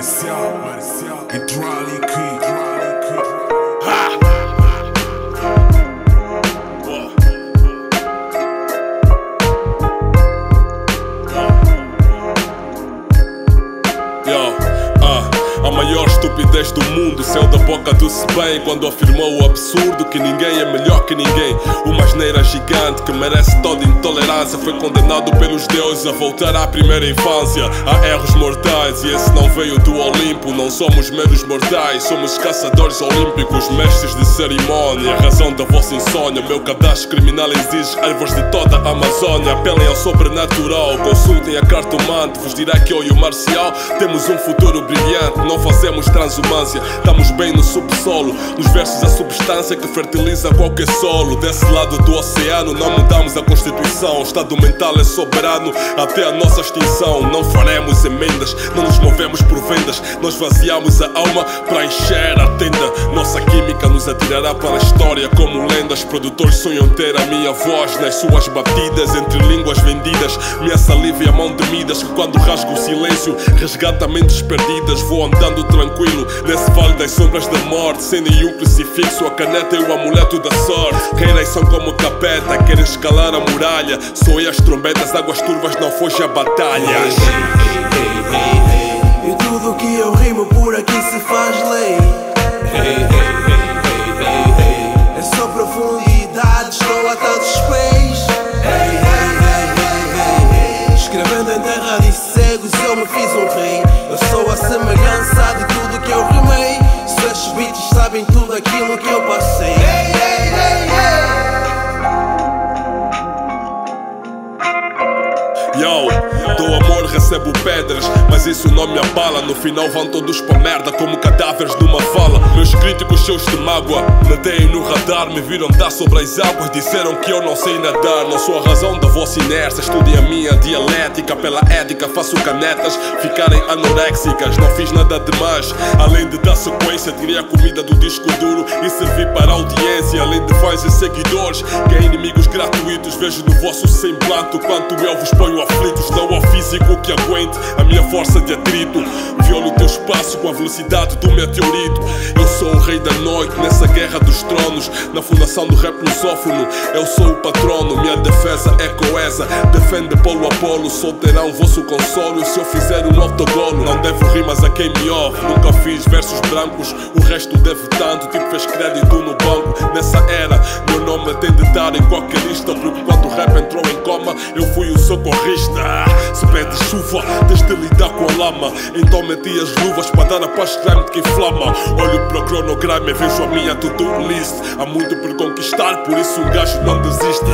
Marcial, Marcial e maior estupidez do mundo saiu da boca do bem quando afirmou o absurdo que ninguém é melhor que ninguém. Uma asneira gigante que merece toda intolerância foi condenado pelos deuses a voltar à primeira infância. Há erros mortais e esse não veio do Olimpo. Não somos meros mortais, somos caçadores olímpicos, mestres de cerimónia. A razão da vossa insônia, meu cadastro criminal exige ervas de toda a Amazônia. Apelem ao sobrenatural, consultem a cartomante. Vos dirá que eu e o Marcial temos um futuro brilhante. Não fazemos transumância, estamos bem no subsolo. Nos versos, a substância que fertiliza qualquer solo. Desse lado do oceano, não mudamos a constituição. O estado mental é soberano até a nossa extinção. Não faremos emendas, não nos movemos por vendas. Nós vaziamos a alma para encher a tenda. Nossa química nos atirará para a história como lendas. Produtores sonham ter a minha voz nas suas batidas, entre línguas vendidas. Minha saliva e a mão de Midas, que quando rasgo o silêncio, resgata mentes perdidas. Vou andando tranquilo nesse vale das sombras da morte, sem nenhum crucifixo. A caneta e o amuleto da sorte. Reinas são como capeta, querem escalar a muralha. Soei as trombetas, águas turvas, não foge a batalha. E tudo que eu Yo, amor, recebo pedras, mas isso não me abala. No final vão todos pra merda, como cadáveres numa vala. Meus críticos cheios de mágoa, me deem no radar, me viram dar sobre as águas, disseram que eu não sei nadar. Não sou a razão da vossa inércia, estudem a minha dialética. Pela ética, faço canetas ficarem anoréxicas. Não fiz nada demais, além de dar sequência, tirei a comida do disco duro e servi para a audiência. Além de fãs e seguidores, que é inimigos gratuitos, vejo no vosso semblante quanto eu vos ponho aflitos. Não há físico que aguente a minha força de atrito. Violo teu espaço com a velocidade do meteorito. Eu sou o rei da noite nessa guerra dos tronos. Na fundação do rap lusófono, eu sou o patrono. Minha defesa é coesa, defende polo a polo. Solteirão vosso consolo se eu fizer um autogolo. Não devo rimas a quem me ouve. Nunca fiz versos brancos, o resto deve tanto. Tipo fez crédito no banco. Nessa era, meu nome tem de estar em qualquer lista. Eu fui o socorrista. Se pede chuva, tens de lidar com a lama. Então meti as luvas para dar a paz grande que inflama. Olho para o cronograma e vejo a minha to-do list. Há muito por conquistar, por isso um gajo não desiste.